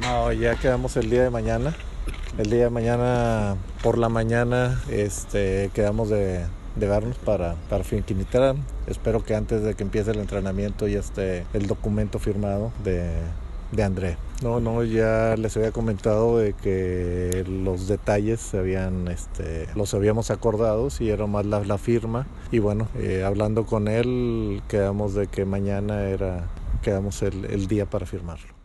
No, ya quedamos el día de mañana. El día de mañana por la mañana este, quedamos de, de vernos para, para finiquitar. Espero que antes de que empiece el entrenamiento ya esté el documento firmado de, de André. No, no, ya les había comentado de que los detalles se habían, este, los habíamos acordado y era más la, la firma. Y bueno, eh, hablando con él, quedamos de que mañana era, quedamos el, el día para firmarlo.